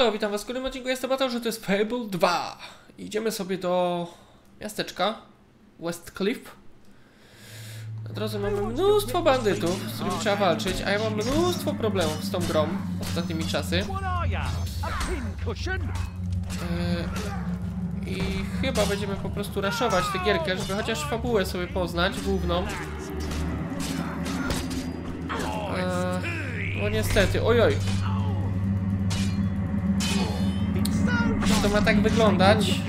Halo, witam was w kolejnym odcinku, jestem Mateusz, to jest Fable 2. Idziemy sobie do miasteczka West Cliff. Na drodze mamy mnóstwo bandytów, z którymi trzeba walczyć, a ja mam mnóstwo problemów z tą grą ostatnimi czasy. Yy, I chyba będziemy po prostu raszować tę gierkę, żeby chociaż fabułę sobie poznać, główną. Yy, no niestety, ojoj. To ma tak wyglądać.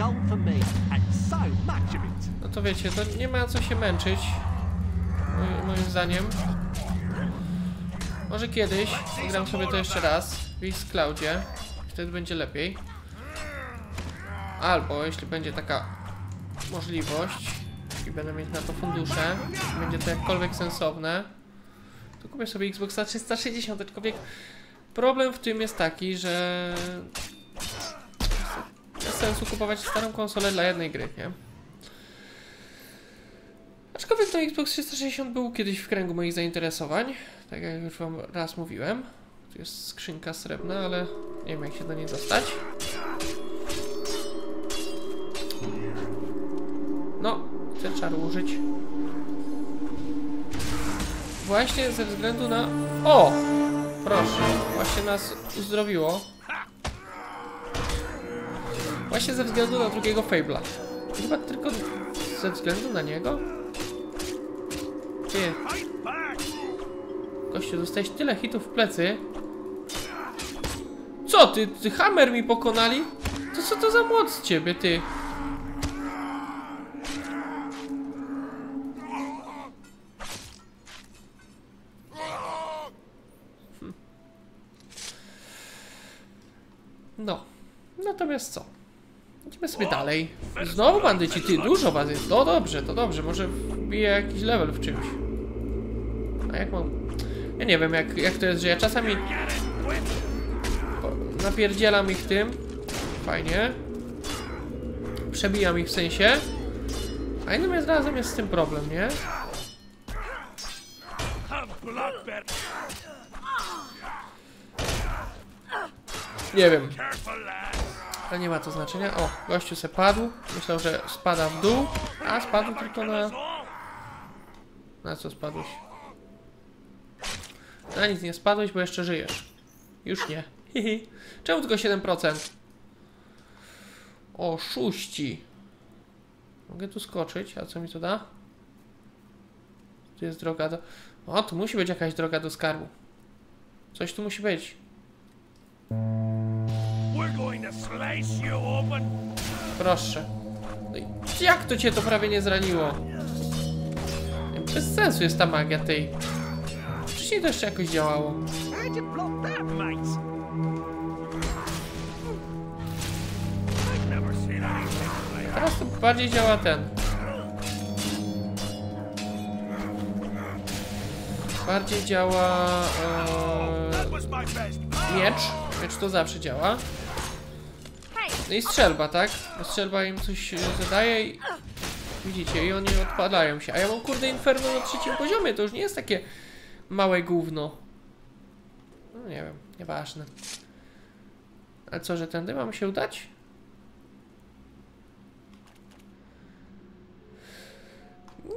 No to wiecie, to nie ma co się męczyć. Moim, zdaniem. Może kiedyś gram sobie to jeszcze raz w X Cloudzie. Wtedy będzie lepiej. Albo jeśli będzie taka możliwość i będę mieć na to fundusze, będzie to jakkolwiek sensowne, to kupię sobie Xboxa 360, aczkolwiek problem w tym jest taki, że sensu kupować starą konsolę dla jednej gry, nie? Aczkolwiek ten Xbox 360 był kiedyś w kręgu moich zainteresowań, tak jak już wam raz mówiłem. Tu jest skrzynka srebrna, ale nie wiem jak się do niej dostać. No, chcę czaru użyć. Właśnie ze względu na... O! Proszę, właśnie nas uzdrowiło. Właśnie ze względu na drugiego Fable'a. Chyba tylko ze względu na niego? Ty, gościu, dostałeś tyle hitów w plecy. Co ty, ty hammer mi pokonali? To co to za moc ciebie, ty? Hm. No, natomiast co? Idziemy sobie dalej. Znowu bandyci, ty, dużo was jest. To dobrze, to dobrze, może wbiję jakiś level w czymś. A jak mam... Ja nie wiem, jak, jak to jest, że ja czasami napierdzielam ich tym. Fajnie. Przebijam ich w sensie. A innym razem jest z tym problem, nie? Nie wiem! Ale nie ma to znaczenia. O, gościu se padł. Myślał, że spada w dół, a spadł tylko na... Na co spadłeś? Na nic nie spadłeś, bo jeszcze żyjesz. Już nie. Czemu tylko 7%? O, szuści. Mogę tu skoczyć, a co mi to da? Tu jest droga do... O, tu musi być jakaś droga do skarbu. Coś tu musi być. Proszę. No jak to cię to prawie nie zraniło? Bez sensu jest ta magia tej. Wcześniej to jeszcze jakoś działało. Teraz to bardziej działa ten. Bardziej działa e, miecz. Miecz to zawsze działa. No i strzelba, tak? Strzelba im coś e, zadaje i widzicie, i oni odpadają się. A ja mam kurde inferno na trzecim poziomie, to już nie jest takie małe gówno. No nie wiem, nieważne. A co, że tędy mam się udać?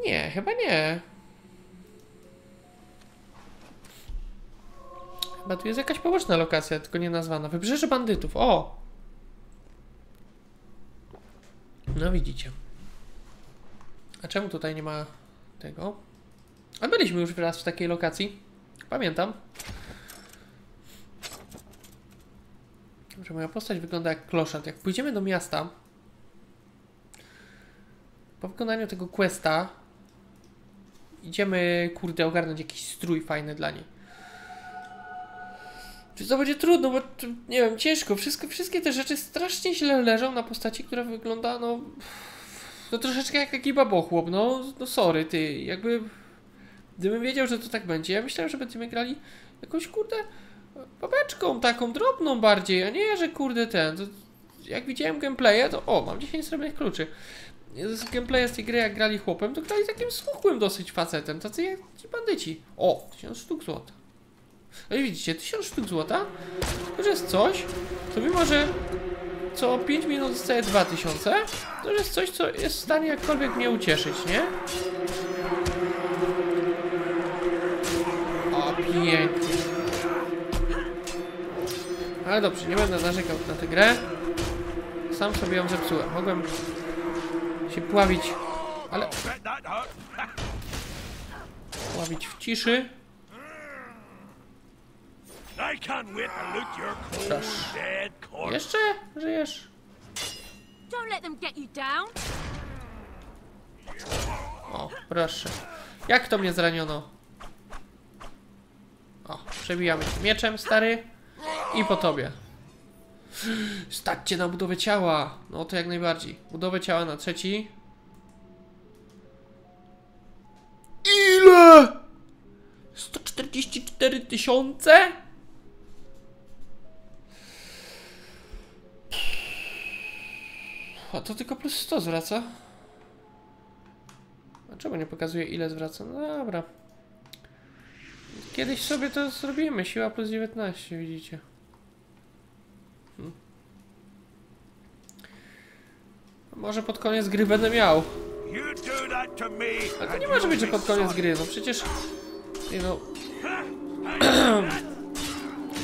Nie, chyba nie. Chyba tu jest jakaś poboczna lokacja, tylko nie nazwana. Wybrzeże bandytów. O! No widzicie. A czemu tutaj nie ma tego? A byliśmy już raz w takiej lokacji. Pamiętam. Że moja postać wygląda jak kloszard. Jak pójdziemy do miasta, po wykonaniu tego questa idziemy, kurde, ogarnąć jakiś strój fajny dla niej. Czy to będzie trudno, bo nie wiem, ciężko. Wszystko, wszystkie te rzeczy strasznie źle leżą na postaci, która wygląda, no... No troszeczkę jak ekipa bochłop, no, no sorry, ty, jakby... Gdybym wiedział, że to tak będzie, ja myślałem, że będziemy grali jakąś, kurde, babeczką taką, drobną bardziej, a nie, że kurde ten, to, jak widziałem gameplaya, to o, mam 10 srebrnych kluczy. Z gameplaya z tej gry, jak grali chłopem, to grali takim smukłym dosyć facetem, tacy jak ci bandyci. O, 1000 sztuk złota. No i widzicie, 1000 sztuk złota, to już jest coś, to mimo, że co 5 minut dostaję 2000, to jest coś, co jest w stanie jakkolwiek mnie ucieszyć, nie? O, pięknie. Ale dobrze, nie będę narzekał na tę grę. Sam sobie ją zepsułem. Mogłem się pławić, ale pławić w ciszy. I can't wait to loot your cold, Proszę. Jeszcze żyjesz? Don't let them get you down. O, proszę. Jak to mnie zraniono? O, przebijamy cię mieczem, stary. I po tobie. Stać cię na budowę ciała. No to jak najbardziej. Budowę ciała na trzeci. Ile? 144 tysiące? A to tylko plus 100 zwraca. A czemu nie pokazuje ile zwraca? No dobra. Kiedyś sobie to zrobimy. Siła plus 19, widzicie. Hmm. A Może pod koniec gry będę miał. That to nie może być, że pod koniec gry. No przecież... Nie no...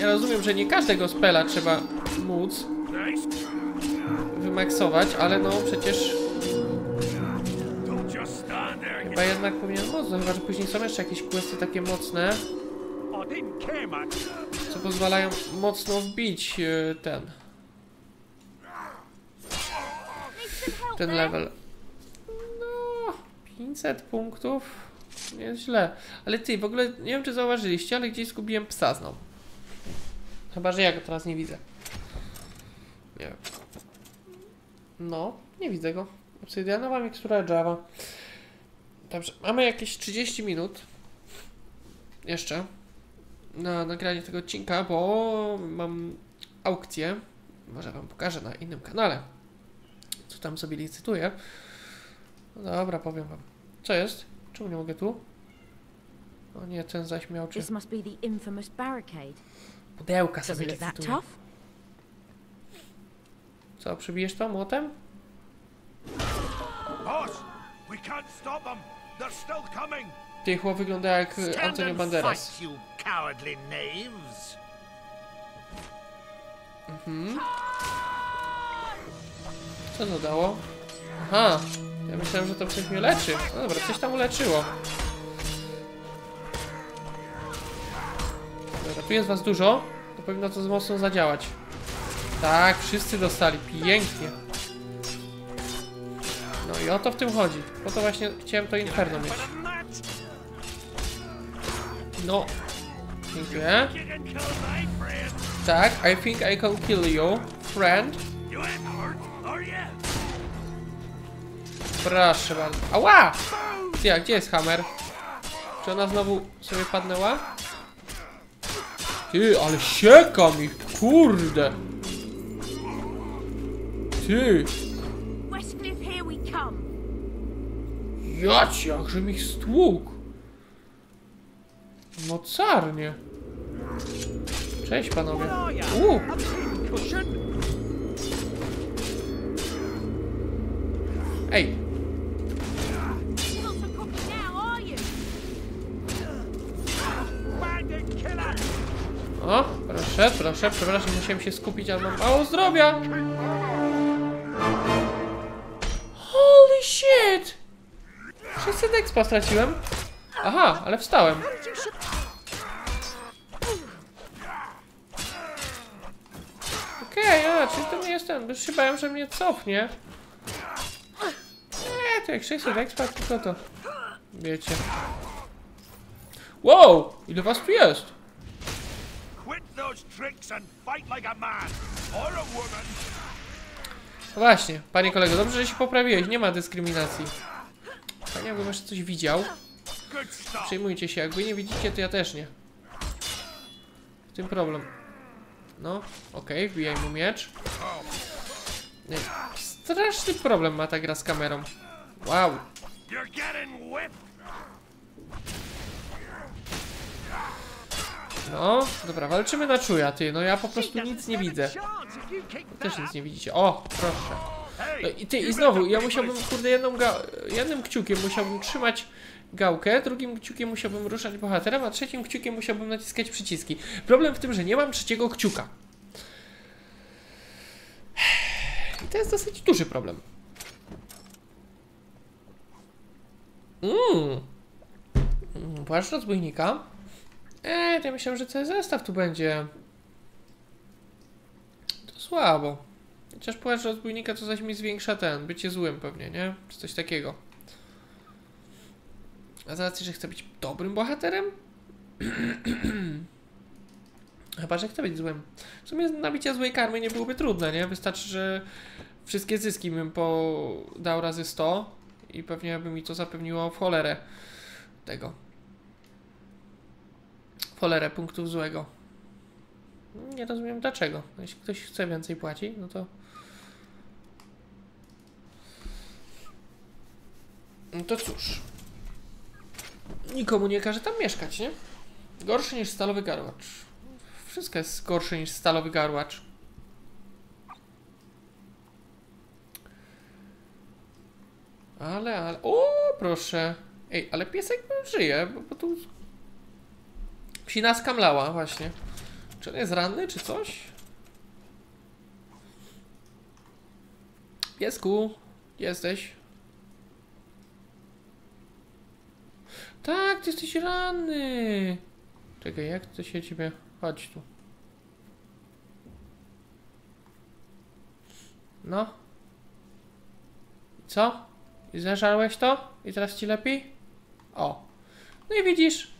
Ja rozumiem, że nie każdego spela trzeba móc Nice. wymaksować, ale no przecież chyba jednak powinien mocno, chyba że później są jeszcze jakieś questy takie mocne, co pozwalają mocno wbić e, ten, ten level. No, 500 punktów, nie jest źle. Ale ty, w ogóle nie wiem czy zauważyliście, ale gdzieś zgubiłem psa znowu. Chyba, że ja go teraz nie widzę. Nie wiem. No, nie widzę go. Obsydianowa mikstura Java. Dobrze, mamy jakieś 30 minut. Jeszcze. Na nagranie tego odcinka, bo mam aukcję. Może wam pokażę na innym kanale. Co tam sobie licytuję. No dobra, powiem wam. Co jest? Czemu nie mogę tu? O nie, ten zaś miał czy... Pudełka sobie licytuję. Co, przybijesz to młotem? Ty chłop wygląda jak e, Antonio and Banderas. knaves! Co to dało? Aha, ja myślałem, że to coś mnie leczy. No dobra, coś tam uleczyło. Dobra, tu jest was dużo. To powinno to mocno zadziałać. Tak, wszyscy dostali. Pięknie. No i o to w tym chodzi. Po to właśnie chciałem to inferno mieć. No. Dziękuję. Tak, I think I can kill you, friend. Proszę bardzo. Ała! Ty, a gdzie jest hammer? Czy ona znowu sobie padnęła? Ty, ale siekam ich, kurde! Ty, Westcliff, here we come. jać, jakże mi ich stłukł! Mocarnie. Cześć panowie. U, ej, o, proszę, proszę, przepraszam, musiałem się skupić, ale mam mało zdrowia. Expa straciłem. Aha, ale wstałem. Okej, a, czyli to nie jest ten, bo już się bałem, że mnie cofnie. Nie, to jak 600 expa, tylko to... Wiecie. Wow! Ile was tu jest? Właśnie, panie kolego, dobrze, że się poprawiłeś, nie ma dyskryminacji. Panie, jakbym jeszcze coś widział, przejmujcie się, jakby nie widzicie, to ja też nie. W tym problem. No, okej, wbijaj mu miecz. Nie, straszny problem ma ta gra z kamerą. Wow. No, dobra, walczymy na czuja, ty. No ja po prostu nic nie widzę. Też nic nie widzicie. O, proszę. No i ty, i znowu, ja musiałbym, kurde, jedną jednym kciukiem musiałbym trzymać gałkę, drugim kciukiem musiałbym ruszać bohaterem, a trzecim kciukiem musiałbym naciskać przyciski. Problem w tym, że nie mam trzeciego kciuka. I to jest dosyć duży problem. Mmm. Mm, Płaszcz rozbójnika. Eee, ja myślałem, że cały zestaw tu będzie. To słabo. Chociaż płaszcz rozbójnika to zaś mi zwiększa ten, bycie złym pewnie, nie? Czy coś takiego. A z racji, że chcę być dobrym bohaterem? Chyba, że chcę być złym. W sumie nabicie złej karmy nie byłoby trudne, nie? Wystarczy, że wszystkie zyski bym podał razy 100 i pewnie by mi to zapewniło w cholerę tego. W cholerę punktów złego. Nie rozumiem dlaczego. Jeśli ktoś chce więcej płacić, no to. No to cóż. Nikomu nie każe tam mieszkać, nie? Gorszy niż stalowy garłacz. Wszystko jest gorsze niż stalowy garłacz. Ale, ale. O, proszę. Ej, ale piesek żyje, bo, bo tu. Psina skamlała, właśnie. Czy on jest ranny, czy coś? Piesku, jesteś? Tak, ty jesteś ranny. Czekaj, jak to się ciebie... Chodź tu. No. Co? I zażarłeś to? I teraz ci lepiej? O. No i widzisz.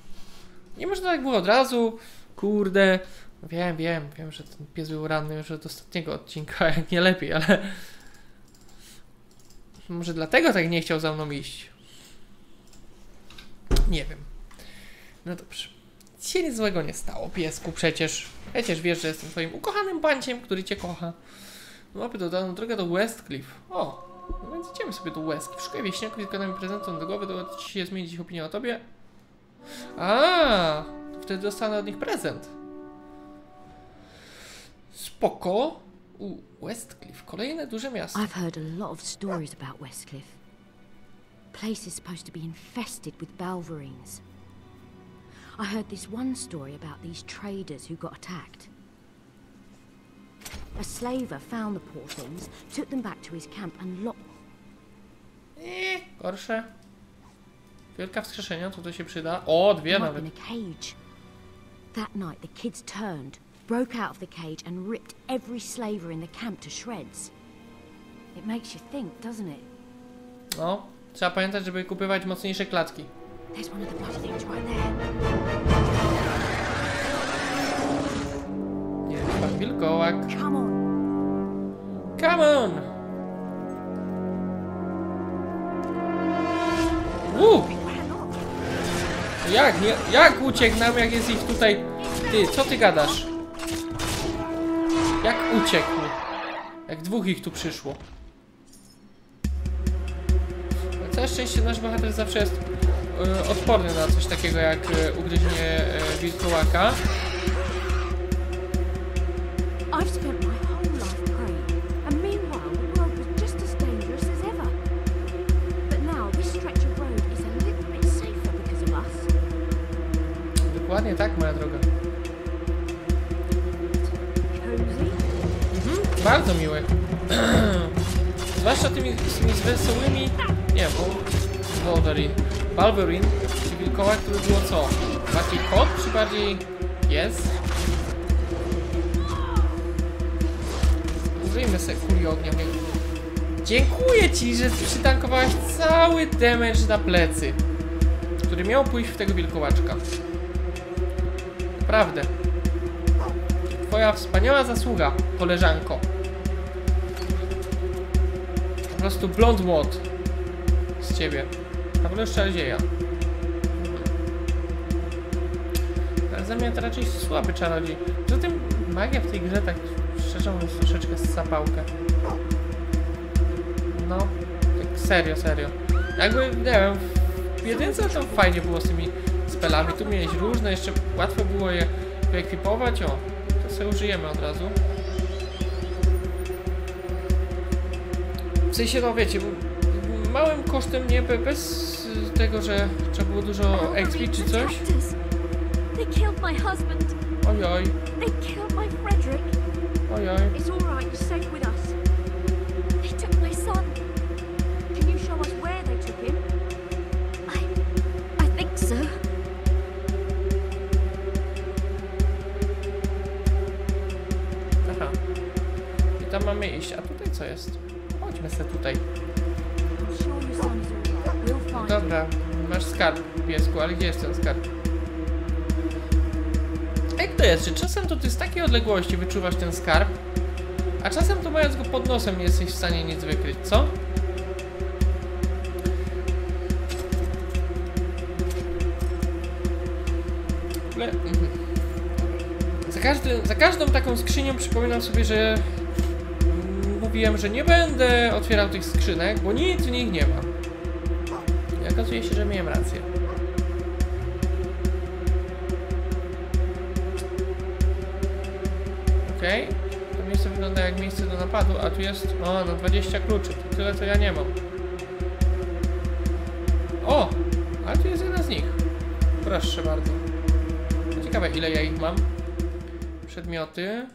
Nie można tak było od razu. Kurde. Wiem, wiem, wiem, że ten pies był ranny już od ostatniego odcinka, jak nie lepiej, ale... Może dlatego tak nie chciał za mną iść. Nie wiem. No dobrze. Nic się nic złego nie stało, piesku, przecież. Przecież wiesz, że jestem twoim ukochanym panciem, który cię kocha. Mapy dodaną drogę do Westcliff. O, no więc idziemy sobie do Westcliff. Szukaj wieśniaków i wykonamy prezentu do głowy, ci się zmienić ich opinię o tobie. A, wtedy dostanę od nich prezent. Spoko. U, Westcliff, kolejne duże miasto. I've heard a lot of stories about Westcliff. Place is supposed to be infested with Balverines. I heard this one story about these traders who got attacked. A slaver found the poor things, took them back to his camp and locked Eee, gorsze. Wielka wskrzeszenia, co to się przyda? O, dwie nawet. in a cage. That night, the kids turned, broke out of the cage, and ripped every slaver in the camp to shreds. It makes you think, doesn't it? No, trzeba pamiętać, żeby kupywać mocniejsze klatki. There's one of the bloody things right there. Nie, wilkołak. Come on. Come on! Uuu! Jak, nie, jak uciekł nam, jak jest ich tutaj... Ty, co ty gadasz? Jak uciekł? Jak dwóch ich tu przyszło. Na całe szczęście nasz bohater zawsze jest e, odporny na coś takiego jak e, ugryzienie e, wilkołaka. I've spent my whole Bardzo miły. Zwłaszcza tymi, tymi wesołymi. Nie, bo. Wolverine. Wolverine, czyli wilkołak, który było co? Bardziej kot, czy bardziej pies? Użyjmy sobie kuli ognia. Dziękuję ci, że przytankowałeś cały damage na plecy, który miał pójść w tego wilkołaczka. Naprawdę. Twoja wspaniała zasługa, koleżanko. Prostu blond młot z ciebie. Naprawdę czarodzieja. Ale za mnie to raczej słaby czarodziej. Poza tym magia w tej grze tak szczerze mówiąc troszeczkę sapałkę. No, tak serio, serio. Jakby, nie wiem, w jedynce to fajnie było z tymi spelami. Tu miałeś różne, jeszcze łatwo było je wyekwipować, o. To sobie użyjemy od razu. Sensie, no wiecie, małym kosztem, nie, be- bez tego, że trzeba było dużo exp czy coś. Ojoj, ojoj. Skarb, piesku, ale gdzie jest ten skarb? Jak to jest? Czy czasem to ty z takiej odległości wyczuwasz ten skarb, a czasem to mając go pod nosem nie jesteś w stanie nic wykryć, co? Mhm. Za, każdy, za każdą taką skrzynią przypominam sobie, że mówiłem, że nie będę otwierał tych skrzynek, bo nic w nich nie ma. Okazuje się, że miałem rację. Okej. To miejsce wygląda jak miejsce do napadu, a tu jest... O, no 20 kluczy. To tyle, co ja nie mam. O! A tu jest jeden z nich. Proszę bardzo. Ciekawe, ile ja ich mam. Przedmioty.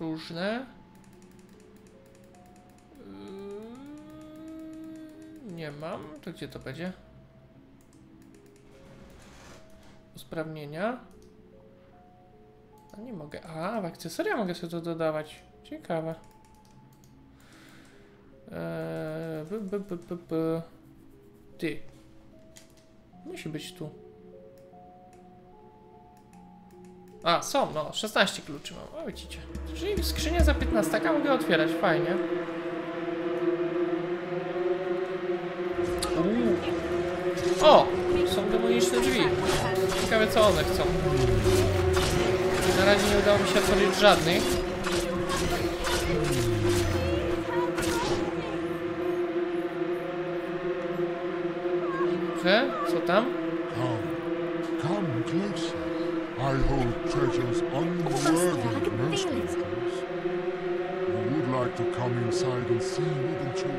Różne. Yy, Nie mam. To gdzie to będzie? Usprawnienia. A nie mogę. A, w akcesoria mogę sobie to dodawać. Ciekawe. Eee. Ty. Musi być tu. A, są, no, 16 kluczy mam. O, widzicie. Czyli skrzynia za 15 taka mogę otwierać, fajnie. O! Są demoniczne drzwi. Ciekawe co one chcą. Na razie nie udało mi się otworzyć żadnych. Dobrze, co tam? Come, closer. I hold treasures unworthy most mortals. You would like to come inside and see, wouldn't you?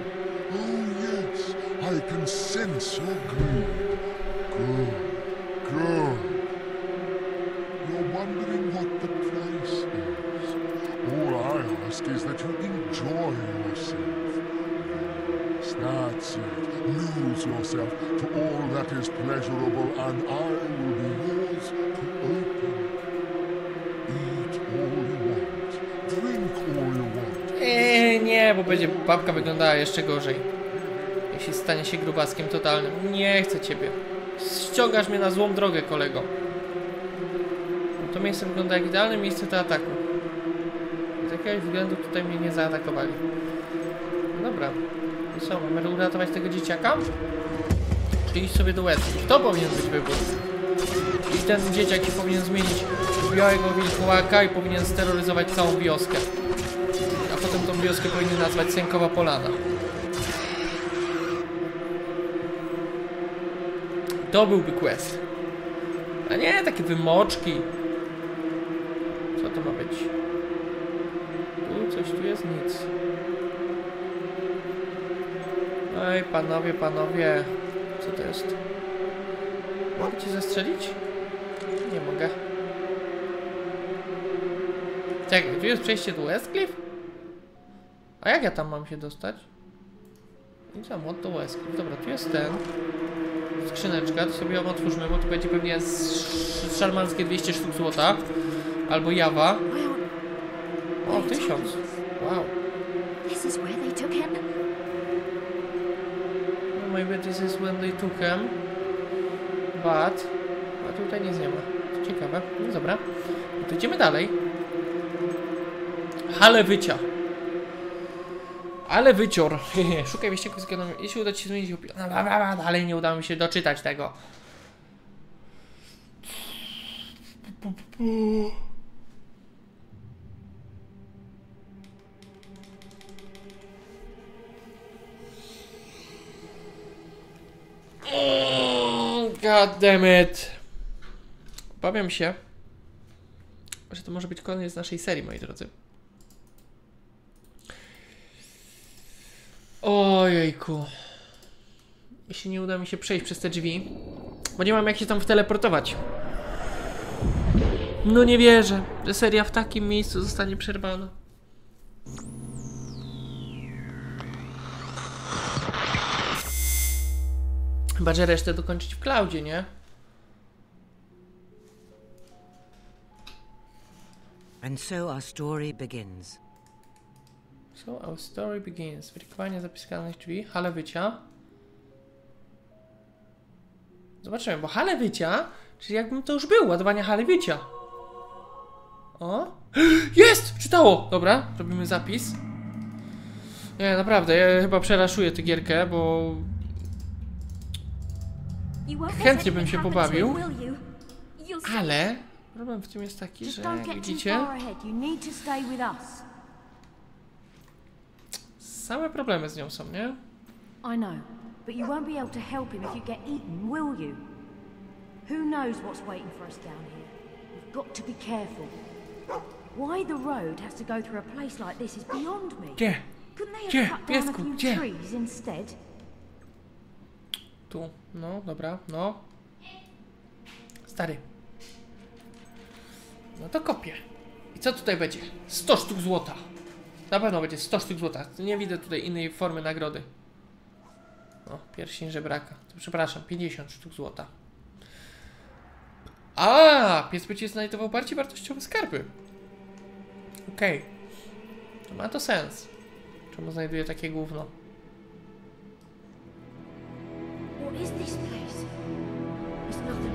Oh yes, I can sense your greed. Good, good. Będzie babka wyglądała jeszcze gorzej. Jeśli stanie się grubaskiem totalnym. Nie chcę ciebie. Ściągasz mnie na złą drogę, kolego. To miejsce wygląda jak idealne miejsce do ataku. Z jakiegoś względu tutaj mnie nie zaatakowali. No dobra. I co, mamy uratować tego dzieciaka? Czy iść sobie do Wesley? To powinien być wybór. I ten dzieciak się powinien zmienić w białego wilkołaka i powinien steroryzować całą wioskę. Wioskę powinien nazwać Sękowa Polana. To byłby quest. A nie takie wymoczki. Co to ma być? Tu coś tu jest nic. Ej, panowie, panowie. Co to jest? Mogę cię zastrzelić? Nie mogę. Czekaj, tu jest przejście do Westcliff? A jak ja tam mam się dostać? Co, mod do Westcliff. Dobra, tu jest ten. Skrzyneczka, to sobie ją otwórzmy, bo tu będzie pewnie z- szarmanckie 200 sztuk złota. Albo jawa. O, 1000. Wow. No, maybe this is when they took him. But... A tutaj nic nie ma. To ciekawe. No dobra. No to idziemy dalej. Hale wycia. Ale wycior. Szukaj wieścieków z genomem. Jeśli uda ci się zmienić opi... No, dalej nie udało mi się doczytać tego. Mm, God damn it. Obawiam się, to może być koniec naszej serii, moi drodzy. Ojejku. Jeśli nie uda mi się przejść przez te drzwi, bo nie mam jak się tam wteleportować. No nie wierzę, że seria w takim miejscu zostanie przerwana. Chyba, że resztę dokończyć w cloudzie, nie? And so our story begins. So our story begins. Werykowanie zapiskanych drzwi, hale wycia. Zobaczymy, bo hale wycia, czyli jakbym to już był, ładowanie hale wycia. O! Jest! Czytało! Dobra, robimy zapis. Nie, naprawdę, ja chyba przeraszuję tę gierkę, bo Chętnie bym się pobawił. Ale problem w tym jest taki, że widzicie, same problemy z nią są, nie? I know, but you won't be able to help him if you get eaten, will you? Who knows what's waiting for us down here? We've got to be careful. Why the road has to go through a place like this is beyond me. Gdzie? Couldn't they Gdzie? have cut down a few gdzie? trees instead? Tu, no, dobra, no. Stary. No to kopię. I co tutaj będzie? 100 sztuk złota. Na pewno będzie 100 sztuk złota. Nie widzę tutaj innej formy nagrody. O, pierścień żebraka. To przepraszam, 50 sztuk złota. A, pies będzie znajdował bardziej wartościowe skarby. Okej. To ma to sens. Czemu znajduje takie gówno? What is this place? It's nothing?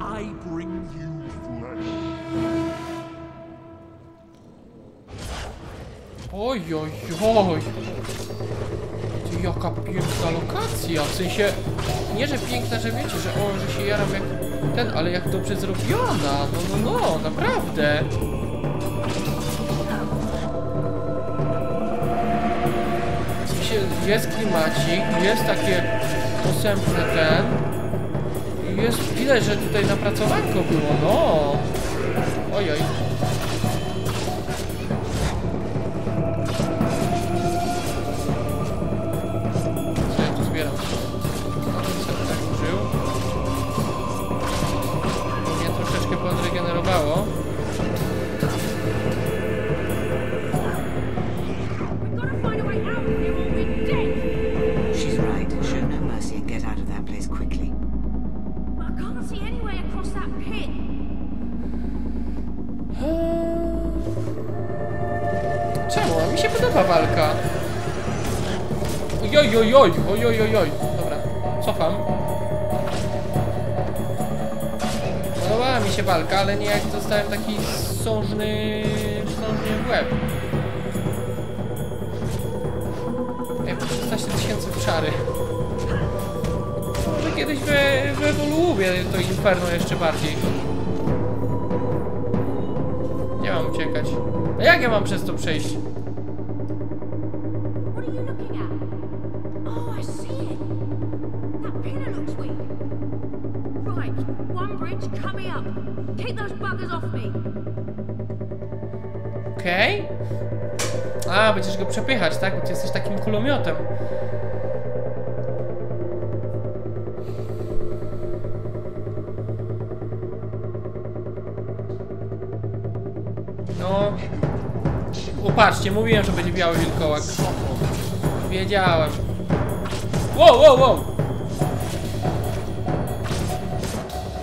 I bring you Oj, oj, oj. Ty, jaka piękna lokacja. W sensie, nie że piękna, że wiecie, że o, że się jaram jak ten, ale jak dobrze zrobiona. No, no, no, naprawdę. W sensie, jest klimacik, jest takie posępne ten. Jest widać, że tutaj napracowanko było, no. Oj, oj. That pit. Czemu? A mi się podoba walka. Oj, oj, oj, oj, oj, oj, oj. Dobra, cofam. Podobała mi się walka, ale nie jak dostałem taki sążny, sążny w łeb. Ej, po 16 tysięcy w czary. Kiedyś we, wyewoluuję to inferno jeszcze bardziej. Nie mam uciekać. A jak ja mam przez to przejść? Oh. Okej. A, będziesz go przepychać, tak? Bo ty jesteś takim kulomiotem. Upatrzcie, mówiłem, że będzie biały wilkołak. Wiedziałem. Wow, wow, wow!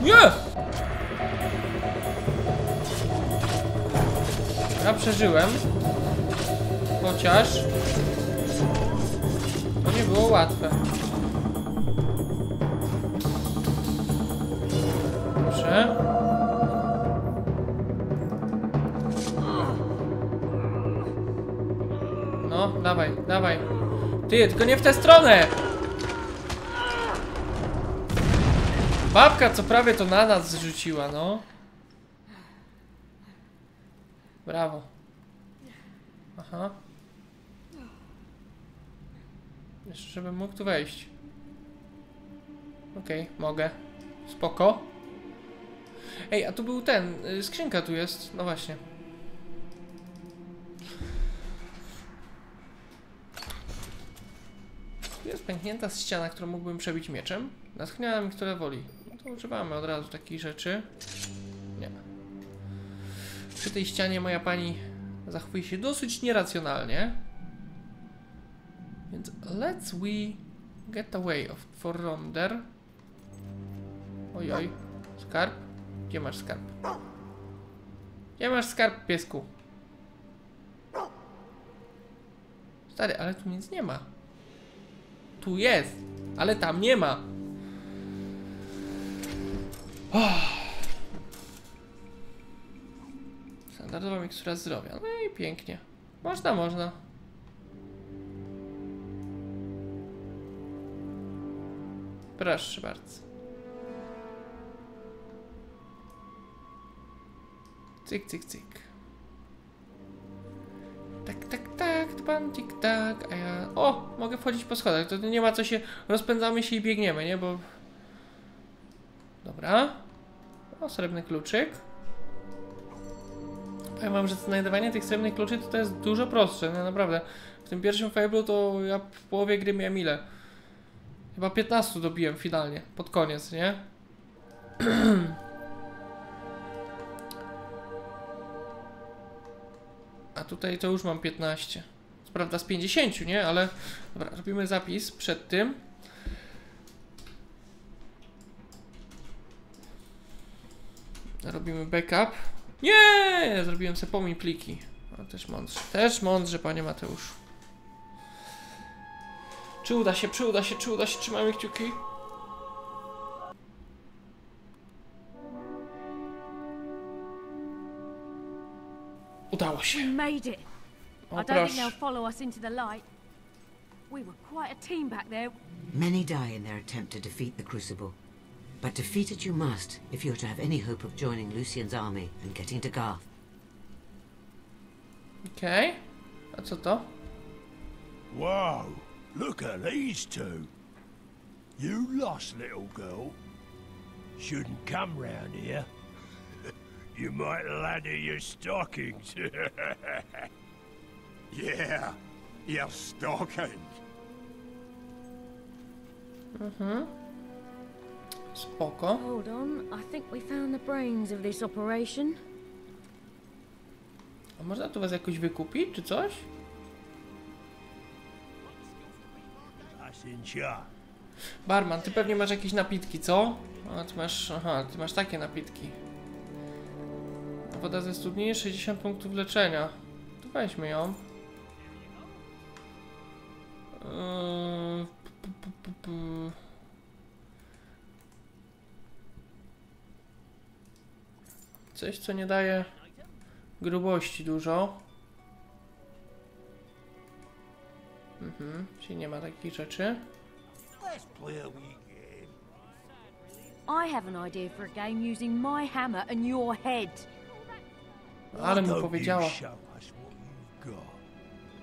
Nie! Ja przeżyłem. Chociaż... To nie było łatwe. Proszę. Dawaj, dawaj. Ty, tylko nie w tę stronę! Babka co prawie to na nas zrzuciła, no. Brawo. Aha. Jeszcze żebym mógł tu wejść. Okej, mogę. Spoko. Ej, a tu był ten, y, skrzynka tu jest, no właśnie. Tu jest pęknięta ściana, którą mógłbym przebić mieczem. Natchniała mi, które woli. No to używamy od razu takich rzeczy. Nie. Przy tej ścianie moja pani zachowuje się dosyć nieracjonalnie. Więc let's we get away of for Ronder. Ojoj. Skarb? Gdzie masz skarb? Gdzie masz skarb, piesku? Stary, ale tu nic nie ma. Tu jest, ale tam nie ma. Oh. Standardowa mikstura zdrowia. No i pięknie. Można, można. Proszę bardzo. Cyk, cyk, cyk. Tak, tak, tak, pan tik tak, a ja... O! Mogę wchodzić po schodach, to nie ma co się... Rozpędzamy się i biegniemy, nie? Bo... Dobra. O, srebrny kluczyk. Powiem wam, że znajdowanie tych srebrnych kluczy to, jest dużo prostsze, no naprawdę. W tym pierwszym Fable'u to ja w połowie gry miałem ile? Chyba 15 dobiłem finalnie, pod koniec, nie? tutaj to już mam 15. Co prawda z 50, nie? Ale dobra, robimy zapis przed tym. Robimy backup. Nie! Zrobiłem sobie pomiń pliki. No, też mądrze. Też mądrze, panie Mateusz. Czy uda się, czy uda się, czy uda się, trzymamy kciuki. Udało się. We made it. O, I don't think they'll follow us into the light. We were quite a team back there. Many die in their attempt to defeat the Crucible. But defeat it you must if you're to have any hope of joining Lucian's army and getting to Garth. Okej. A co to? Whoa, look at these two. You lost, little girl. Shouldn't come round here. You might ladder your stockings. yeah, your stockings. Spoko. Hold on, I think we found the brains of this operation. A można tu was jakoś wykupić, czy coś? Barman, ty pewnie masz jakieś napitki, co? A ty masz, aha, ty masz takie napitki. Woda ze studni, 60 punktów leczenia. To weźmy ją. Eee. Coś, co nie daje grubości dużo. Mhm, czyli nie ma takich rzeczy. I have an idea for a game using my hammer and your head. Ale Why mu don't powiedziała. You show us what you've got.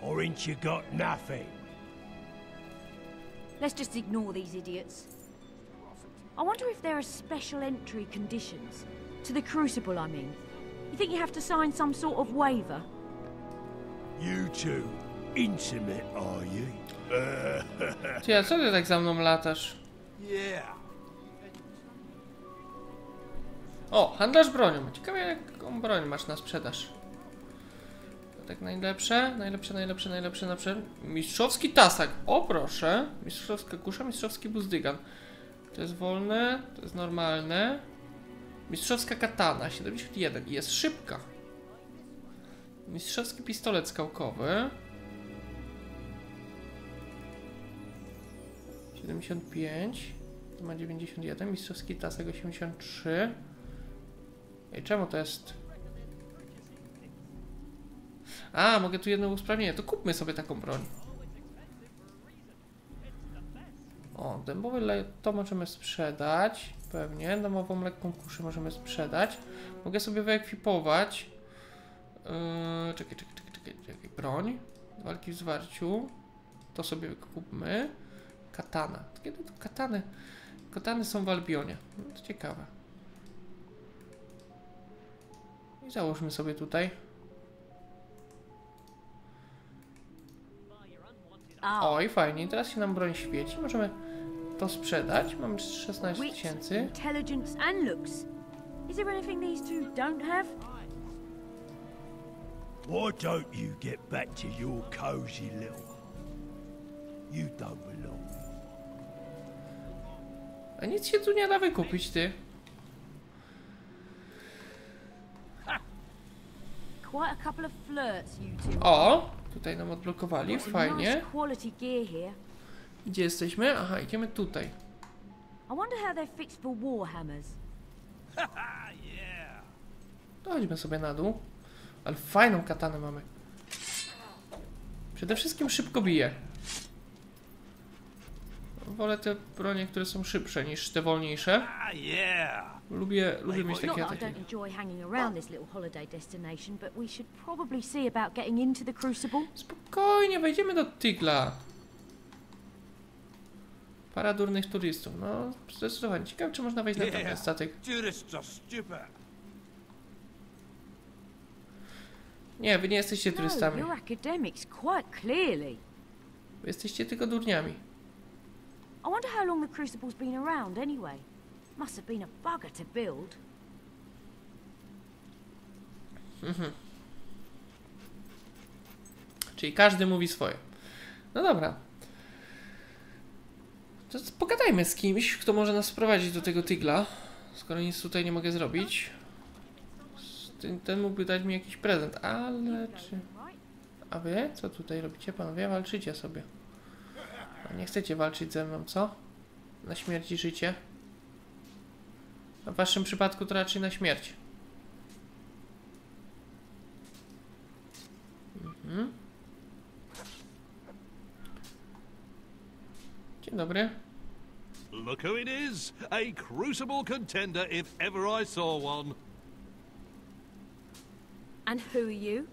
Or ain't you got nothing? Let's just ignore these idiots. I wonder if there are special entry conditions. To the Crucible, I mean. You think you have to sign some sort of waiver? You two, intimate, are you? Ty, a co ty tak za mną latasz? Yeah. O, handlarz bronią. Ciekawe jaką broń masz na sprzedaż. To tak najlepsze, najlepsze, najlepsze, najlepsze, najlepsze. Mistrzowski tasak. O proszę. Mistrzowska kusza, mistrzowski buzdygan. To jest wolne, to jest normalne. Mistrzowska katana, 71. I jest szybka. Mistrzowski pistolet skałkowy. 75. To ma 91. Mistrzowski tasek 83. Ej, czemu to jest? A, mogę tu jedno usprawnienie. To kupmy sobie taką broń. O, dębowy to możemy sprzedać. Pewnie. Domową lekką kuszę możemy sprzedać. Mogę sobie wyekwipować. Yy, czekaj, czekaj, czekaj, czekaj, czekaj. Broń. Walki w zwarciu. To sobie kupmy. Katana. Kiedy to katany? Katany są w Albionie. No, to ciekawe. I załóżmy sobie tutaj. Oh, Oj, fajnie. Teraz się nam broń świeci. Możemy to sprzedać. Mam 16 wit, tysięcy. intelligence and looks. Is there anything these two don't have? Why don't you get back to your cozy little... You don't belong. A nic się tu nie da wykupić, ty. Quite a couple of flirts, you two. O! Tutaj nam odblokowali. Fajnie. Gdzie jesteśmy? Aha, idziemy tutaj. I wonder how they're fixed for warhammers. yeah. To chodźmy sobie na dół. Ale fajną katanę mamy. Przede wszystkim szybko bije. Wolę te bronie, które są szybsze niż te wolniejsze. Ah, yeah. Lubię, lubię mieć Not takie that I ataki. don't enjoy hanging around this little holiday destination, but we should probably see about getting into the Crucible. Spokojnie, wejdziemy do Tygla. Para durnych turystów. No, zdecydowanie. Ciekawe, czy można wejść na ten Yeah. statek. Tourists are stupid. Nie, wy nie jesteście No, turystami. you're academics, quite clearly. Wy jesteście tylko durniami. I wonder how long the Crucible's been around anyway. Must have been a bugger to build. Czyli każdy mówi swoje. No dobra. To pogadajmy z kimś, kto może nas sprowadzić do tego tygla. Skoro nic tutaj nie mogę zrobić. Ten, ten mógłby dać mi jakiś prezent, ale czy... A wy? Co tutaj robicie, panowie? Walczycie sobie. A nie chcecie walczyć ze mną, co? Na śmierć i życie? A w waszym przypadku to raczej na śmierć. Mhm. Dzień dobry. Look who it is! A crucible contender if ever I saw one. And who are you?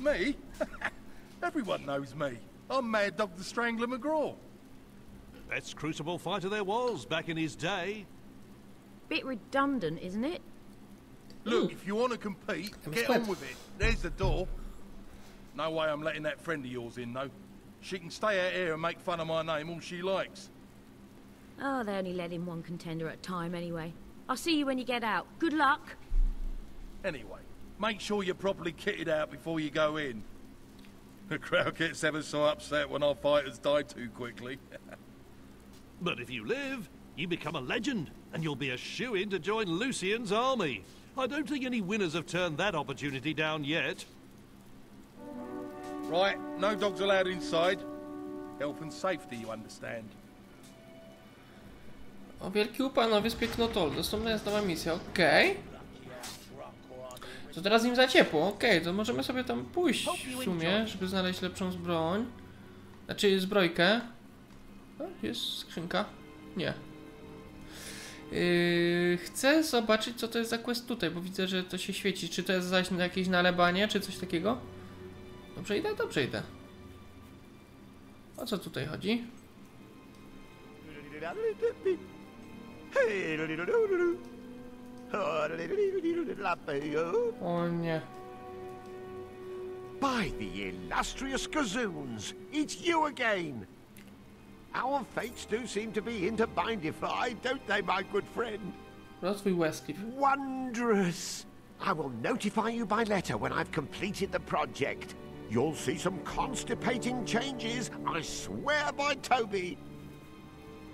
Me? Everyone knows me. I'm Mad Dog the Strangler McGraw. Best crucible fighter there was back in his day. Bit redundant, isn't it? Look, if you want to compete, Come get split. on with it. There's the door. No way I'm letting that friend of yours in, though. She can stay out here and make fun of my name all she likes. Oh, they only let in one contender at a time anyway. I'll see you when you get out. Good luck. Anyway, make sure you're properly kitted out before you go in. The crowd gets ever so upset when our fighters die too quickly. But if you live, you become a legend, and you'll be a shoe in to join Lucian's army. I don't think any winners have turned that opportunity down yet. right, no dogs allowed inside. Health and safety, you understand. O wielki upał na wyspie Knotol. Dostępna jest nowa misja. Okej. To teraz im za ciepło. Okej, to możemy sobie tam pójść w sumie, żeby znaleźć lepszą zbroń. Znaczy zbrojkę. O, jest skrzynka. Nie. Yy, chcę zobaczyć co to jest za quest tutaj, bo widzę, że to się świeci. Czy to jest zaś jakieś nalebanie, czy coś takiego? Dobrze idę? Dobrze idę. O co tutaj chodzi? O nie. By the illustrious gazoons, it's you again. Our fates do seem to be interbindified, don't they, my good friend? Rozwój Westcliff. Wondrous. I will notify you by letter when I've completed the project. You'll see some constipating changes, I swear by Toby.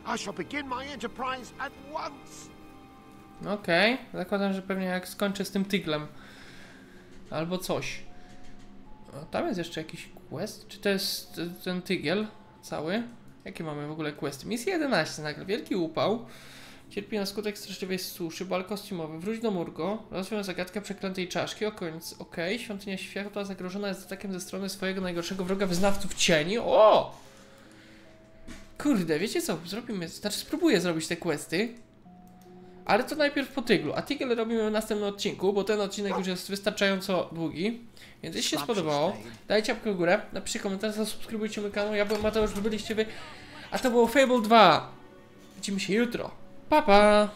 I shall begin my enterprise at once. Okej, zakładam, że pewnie jak skończę z tym tyglem. Albo coś. O, tam jest jeszcze jakiś quest? Czy to jest ten tygiel cały? Jakie mamy w ogóle questy? Misja 11 nagle. Wielki upał. Cierpi na skutek straszliwej suszy. Bal kostiumowy. Wróć do Murgo. Rozwiąż zagadkę przeklętej czaszki. O koniec. Okej. Świątynia światła zagrożona jest atakiem ze strony swojego najgorszego wroga wyznawców cieni. O! Kurde, wiecie co? Zrobimy... Znaczy spróbuję zrobić te questy. Ale to najpierw po tyglu, a tygiel robimy w następnym odcinku, bo ten odcinek już jest wystarczająco długi. Więc jeśli się spodobało, dajcie łapkę w górę, napiszcie komentarz, zasubskrybujcie mój kanał. Ja byłem Mateusz, wy byliście wy. A to było Fable 2. Widzimy się jutro. Pa pa!